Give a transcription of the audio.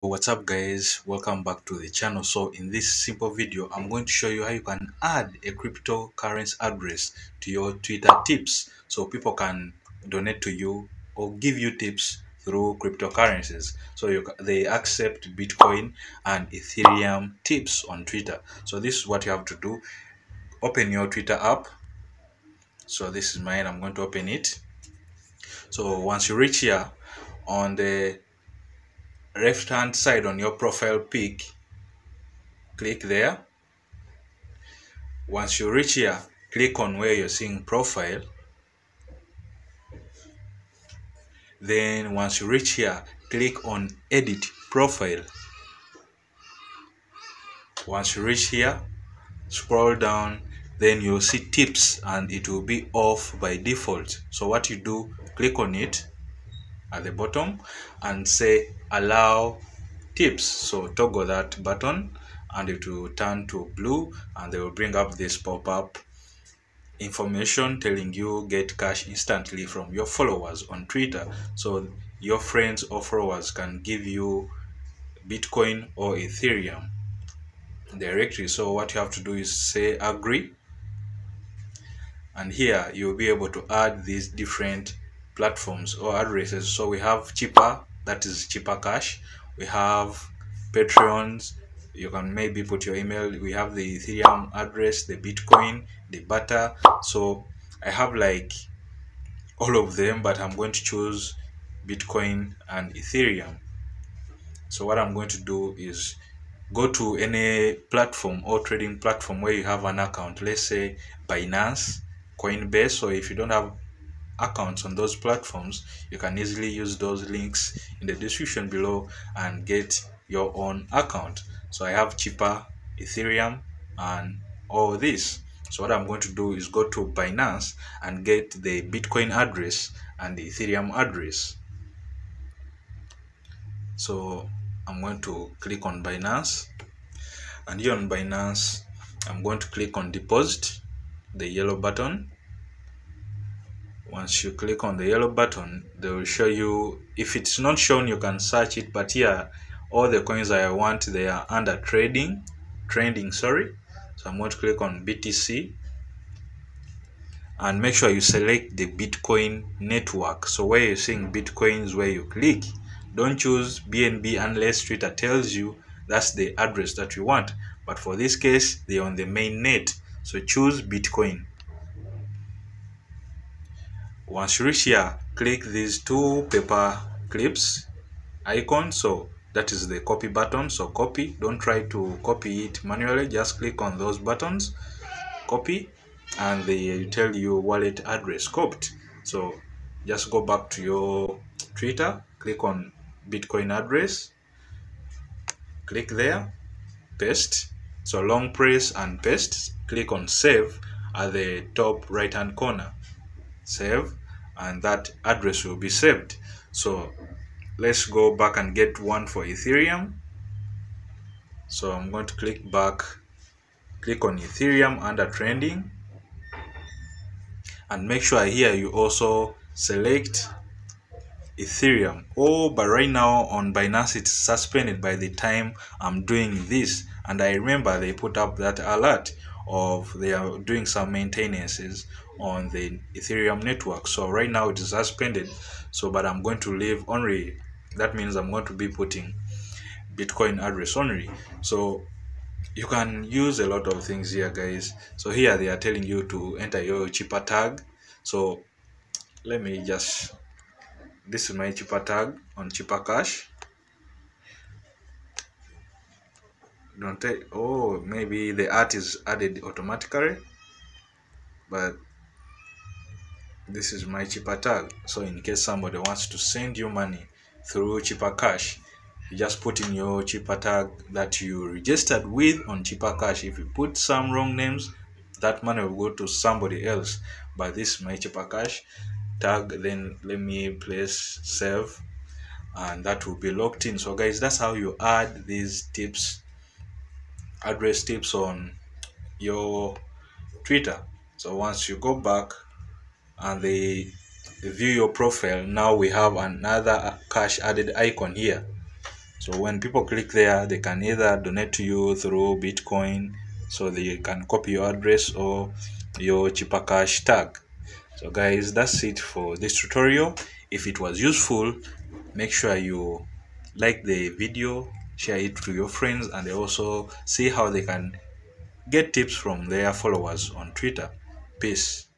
what's up guys? Welcome back to the channel. So in this simple video i'm going to show you how you can add a cryptocurrency address to your twitter tips so people can donate to you or give you tips through cryptocurrencies. So you they accept bitcoin and ethereum tips on twitter. So this is what you have to do. Open your twitter app. So this is mine. I'm going to open it. So once you reach here on the left hand side on your profile pic click there. Once you reach here click on where you're seeing profile. Then once you reach here click on edit profile. Once you reach here scroll down then you'll see tips and it will be off by default. So what you do click on it at the bottom and say allow tips. So toggle that button and it will turn to blue and they will bring up this pop-up information telling you get cash instantly from your followers on twitter. So your friends or followers can give you bitcoin or ethereum directly. So what you have to do is say agree. And here you'll be able to add these different platforms or addresses so we have chipper that is chipper cash. We have patreons. You can maybe put your email. We have the ethereum address the bitcoin the butter so i have like all of them but i'm going to choose bitcoin and ethereum. So what i'm going to do is go to any platform or trading platform where you have an account. Let's say binance coinbase. So if you don't have accounts on those platforms you can easily use those links in the description below and get your own account. So i have chipper ethereum and all this. So what i'm going to do is go to binance and get the bitcoin address and the ethereum address. So i'm going to click on binance. And here on binance i'm going to click on deposit the yellow button once you click on the yellow button they will show you if it's not shown you can search it but here all the coins i want they are under trading trending sorry. So i'm going to click on btc and make sure you select the bitcoin network. So where you're seeing bitcoins where you click don't choose bnb unless twitter tells you that's the address that you want. But for this case they're on the main net. So choose bitcoin once you reach here click these two paper clips icon. So that is the copy button. So copy. Don't try to copy it manually. Just click on those buttons. Copy. And they tell you wallet address copied so just go back to your twitter. Click on bitcoin address. Click there. Paste. So long press and paste. Click on save at the top right hand corner. Save and that address will be saved. So let's go back and get one for ethereum. So i'm going to click back click on ethereum under trending. And make sure here you also select ethereum. Oh but right now on binance it's suspended by the time i'm doing this. And i remember they put up that alert of they are doing some maintenances on the ethereum network. So right now it is suspended so but i'm going to leave only that means i'm going to be putting bitcoin address only so you can use a lot of things here guys. So here they are telling you to enter your chipper tag. So let me just this is my chipper tag on chipper cash don't take oh maybe the art is added automatically but this is my chipper tag. So in case somebody wants to send you money through chipper cash you just put in your chipper tag that you registered with on chipper cash. If you put some wrong names that money will go to somebody else. But this is my chipper cash tag then let me place save and that will be locked in. So guys that's how you add these tips address tips on your twitter. So once you go back and they view your profile now we have another cash added icon here. So when people click there they can either donate to you through bitcoin so they can copy your address or your chipper cash tag. So guys that's it for this tutorial. If it was useful make sure you like the video share it to your friends and also see how they can get tips from their followers on twitter. Peace